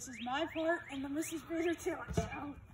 This is my part and the Mrs. Peter Taylor Show.